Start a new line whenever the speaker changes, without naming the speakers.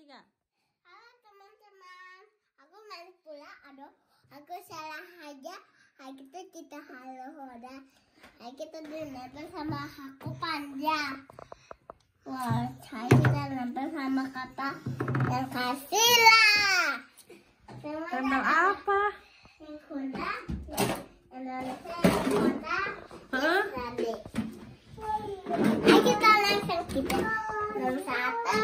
tiga.
Halo teman-teman, aku main pula. Aduh, aku salah aja. Hari kita kita halo hoda. Hari kita nempel sama aku panjang. Wah, saya kita nempel sama kata yang kasih lah.
Tempel apa?
Yang kuda, kuda,
Hah?
Ayo kita langsung kita nomor satu.